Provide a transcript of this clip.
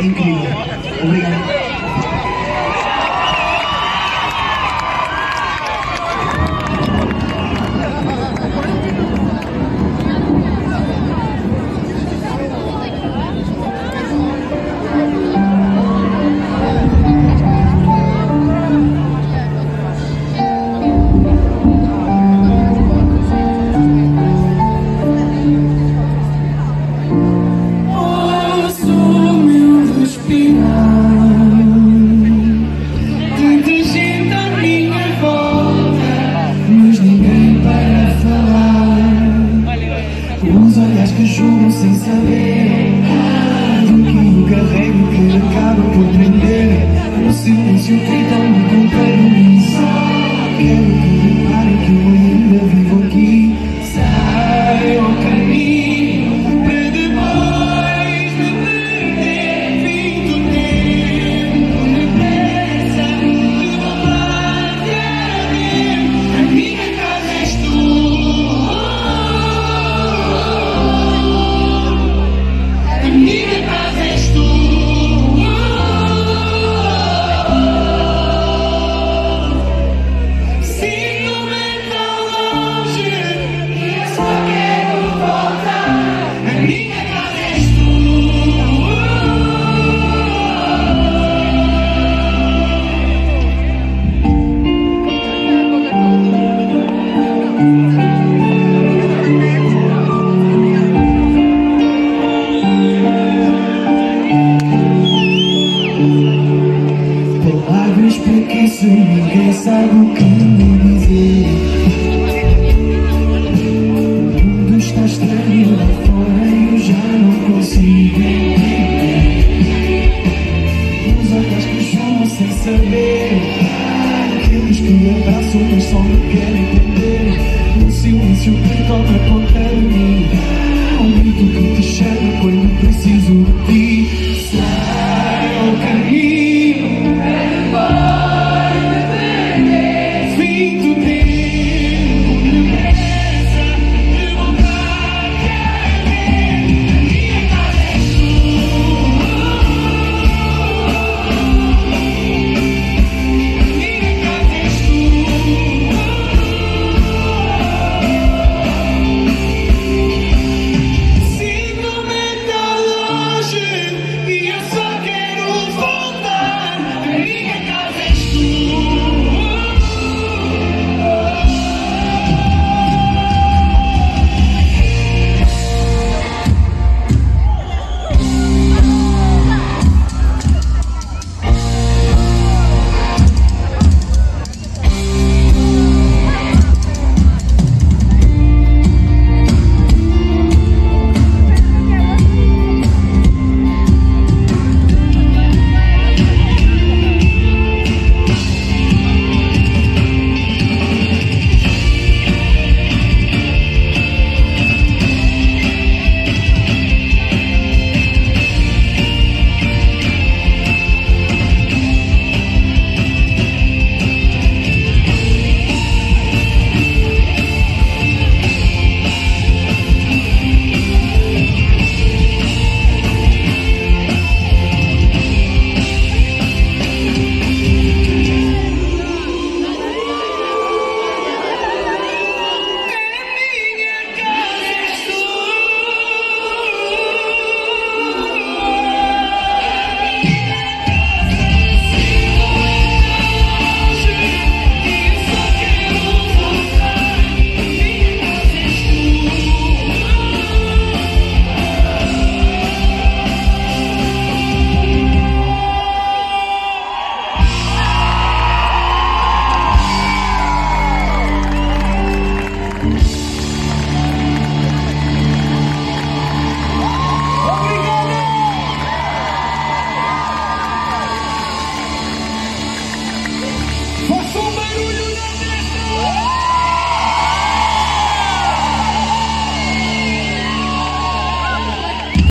인기 우리가 que julgam sem saber. Do que o carrego que acaba por prender No silêncio gritam-me sem saber Aqueles que abraçam mas só me querem entender. Um silêncio que toca contra mim. Um grito que te chega quando preciso de ti.